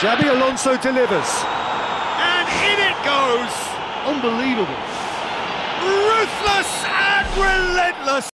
Xabi Alonso delivers. And in it goes! Unbelievable. Ruthless and relentless!